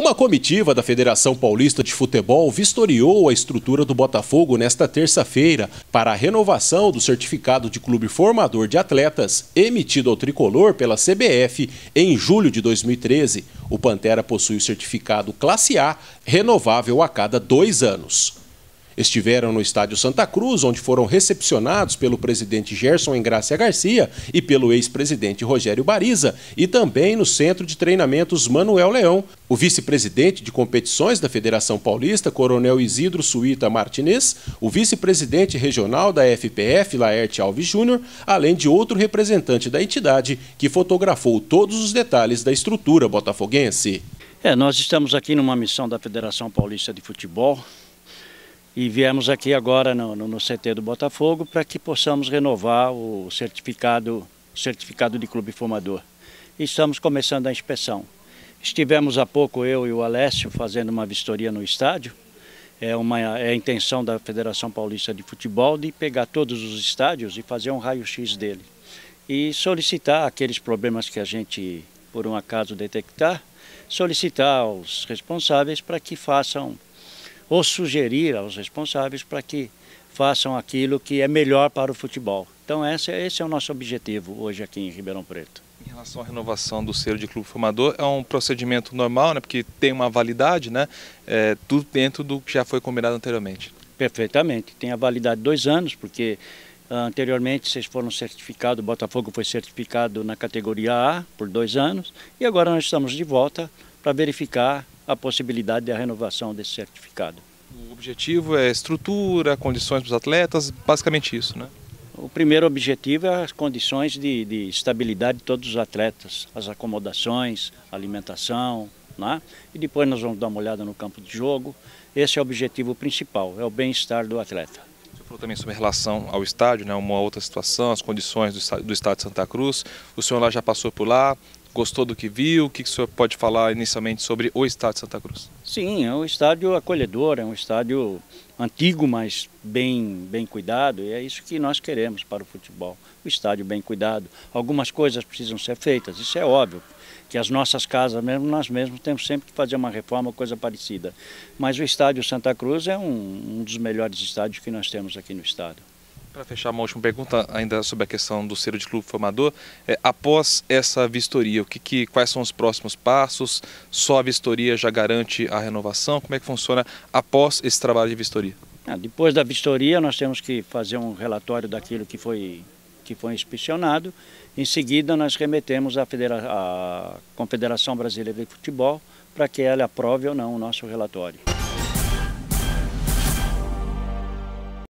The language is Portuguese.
Uma comitiva da Federação Paulista de Futebol vistoriou a estrutura do Botafogo nesta terça-feira para a renovação do certificado de clube formador de atletas emitido ao tricolor pela CBF em julho de 2013. O Pantera possui o certificado Classe A, renovável a cada dois anos. Estiveram no estádio Santa Cruz, onde foram recepcionados pelo presidente Gerson Engrácia Garcia e pelo ex-presidente Rogério Bariza, e também no centro de treinamentos Manuel Leão. O vice-presidente de competições da Federação Paulista, Coronel Isidro Suíta Martinez, o vice-presidente regional da FPF, Laerte Alves Júnior, além de outro representante da entidade que fotografou todos os detalhes da estrutura botafoguense. É, nós estamos aqui numa missão da Federação Paulista de Futebol, e viemos aqui agora no, no, no CT do Botafogo para que possamos renovar o certificado, certificado de clube formador. E estamos começando a inspeção. Estivemos há pouco, eu e o Alessio, fazendo uma vistoria no estádio. É, uma, é a intenção da Federação Paulista de Futebol de pegar todos os estádios e fazer um raio-x dele. E solicitar aqueles problemas que a gente, por um acaso, detectar, solicitar aos responsáveis para que façam ou sugerir aos responsáveis para que façam aquilo que é melhor para o futebol. Então esse, esse é o nosso objetivo hoje aqui em Ribeirão Preto. Em relação à renovação do selo de clube formador, é um procedimento normal, né? porque tem uma validade, né? É, tudo dentro do que já foi combinado anteriormente. Perfeitamente, tem a validade de dois anos, porque ah, anteriormente vocês foram certificados, o Botafogo foi certificado na categoria A por dois anos, e agora nós estamos de volta para verificar a possibilidade da renovação desse certificado. O objetivo é estrutura, condições para os atletas, basicamente isso, né? O primeiro objetivo é as condições de, de estabilidade de todos os atletas, as acomodações, alimentação, né? e depois nós vamos dar uma olhada no campo de jogo. Esse é o objetivo principal, é o bem-estar do atleta. Você falou também sobre relação ao estádio, né? uma outra situação, as condições do do estádio de Santa Cruz. O senhor lá já passou por lá, Gostou do que viu? O que o senhor pode falar inicialmente sobre o estádio Santa Cruz? Sim, é um estádio acolhedor, é um estádio antigo, mas bem, bem cuidado, e é isso que nós queremos para o futebol. O estádio bem cuidado. Algumas coisas precisam ser feitas, isso é óbvio, que as nossas casas mesmo, nós mesmos temos sempre que fazer uma reforma, coisa parecida. Mas o estádio Santa Cruz é um, um dos melhores estádios que nós temos aqui no estado. Para fechar, uma última pergunta ainda sobre a questão do selo de clube formador. É, após essa vistoria, o que, que, quais são os próximos passos? Só a vistoria já garante a renovação? Como é que funciona após esse trabalho de vistoria? Ah, depois da vistoria, nós temos que fazer um relatório daquilo que foi, que foi inspecionado. Em seguida, nós remetemos à, à Confederação Brasileira de Futebol para que ela aprove ou não o nosso relatório.